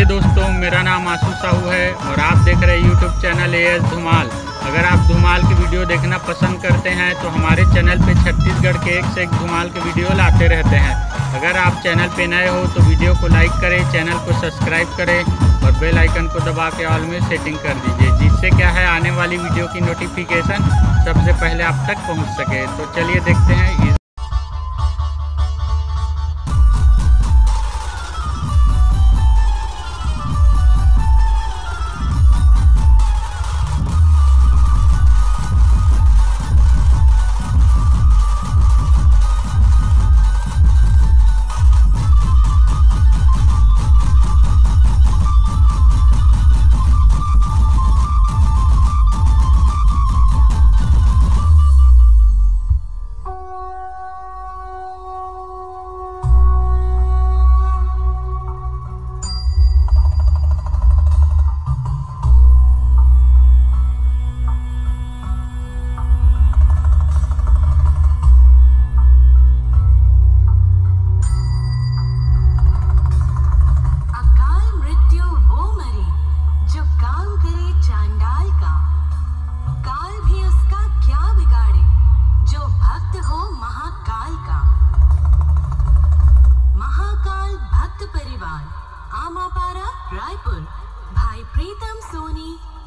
नमस्ते दोस्तों, मेरा नाम आशु साहू है और आप देख रहे हैं YouTube channel A S Dhumal. अगर आप धुमाल की वीडियो देखना पसंद करते हैं तो हमारे चैनल पे छत्तीसगढ़ के एक से एक धुमाल के वीडियो लाते रहते हैं। अगर आप चैनल पे नए हो तो वीडियो को लाइक करें चैनल को सब्सक्राइब करें और बेल आइकन को दबा के ऑल में सेटिंग कर दीजिए, जिससे क्या है, आने वाली वीडियो की नोटिफिकेशन सबसे पहले आप तक पहुँच सके। तो चलिए देखते हैं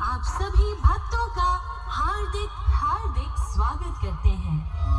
आप सभी भक्तों का हार्दिक हार्दिक स्वागत करते हैं।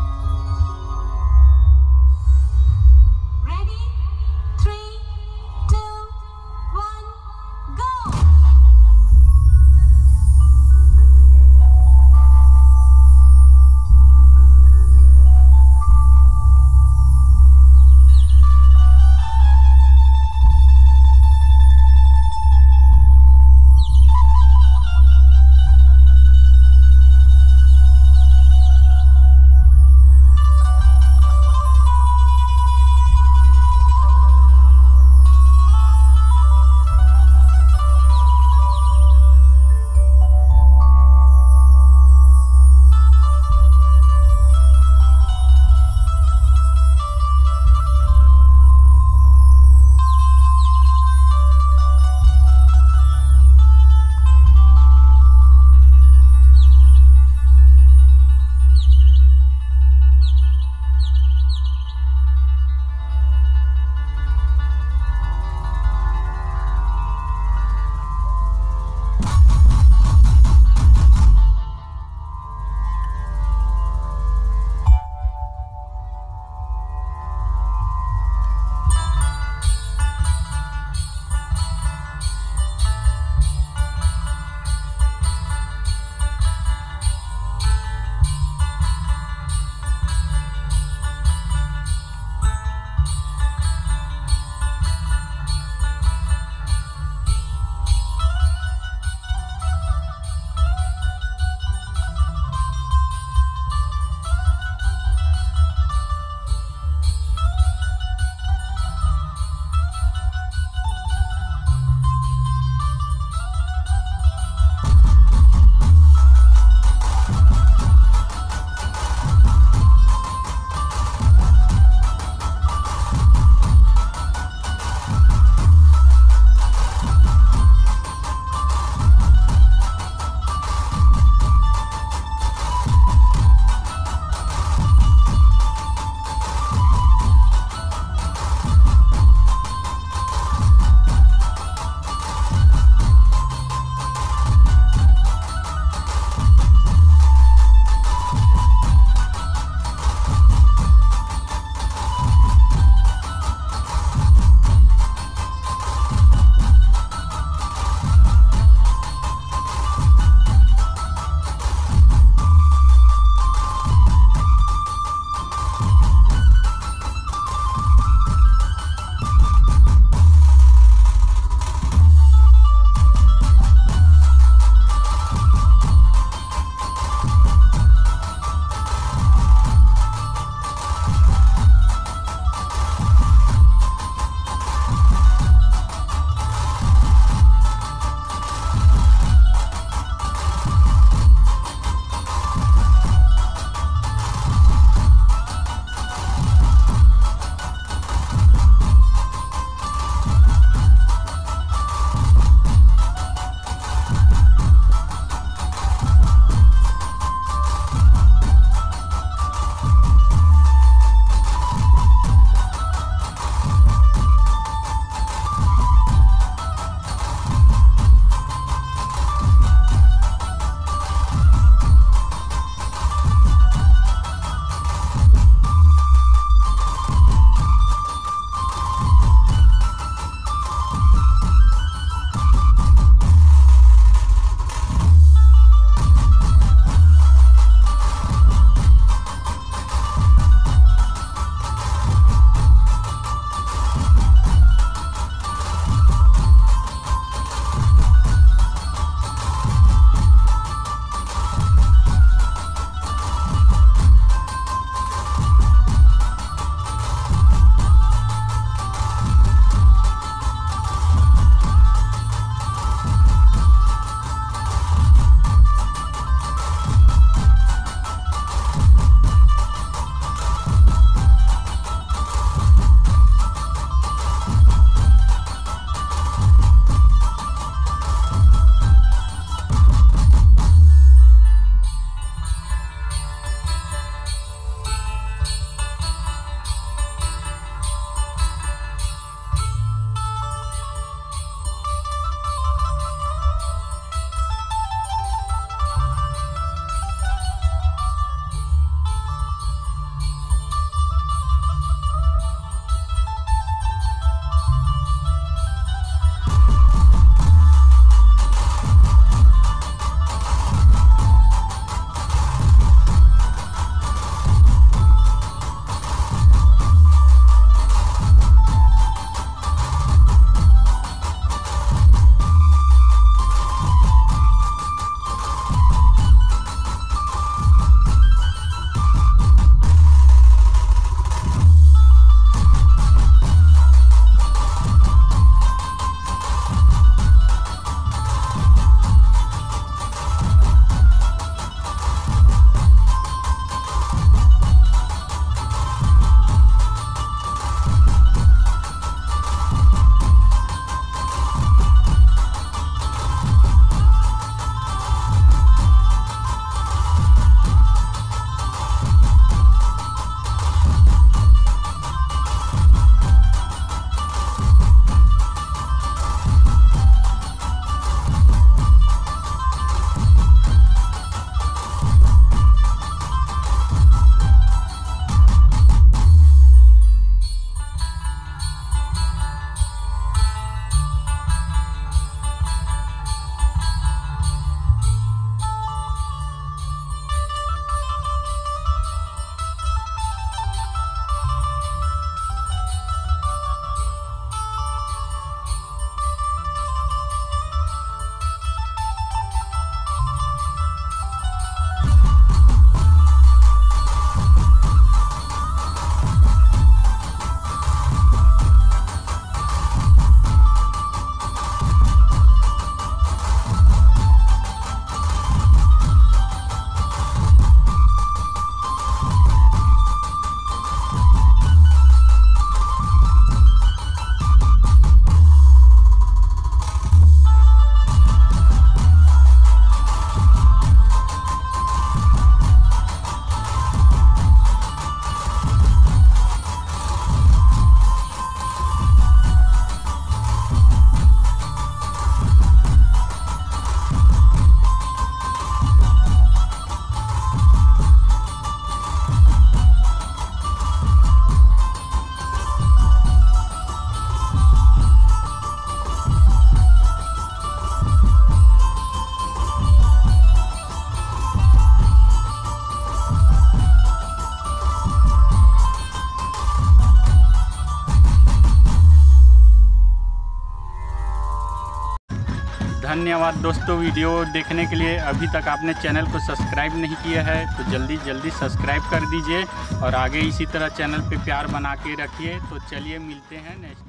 धन्यवाद दोस्तों वीडियो देखने के लिए। अभी तक आपने चैनल को सब्सक्राइब नहीं किया है तो जल्दी जल्दी सब्सक्राइब कर दीजिए और आगे इसी तरह चैनल पे प्यार बना के रखिए। तो चलिए मिलते हैं नेक्स्ट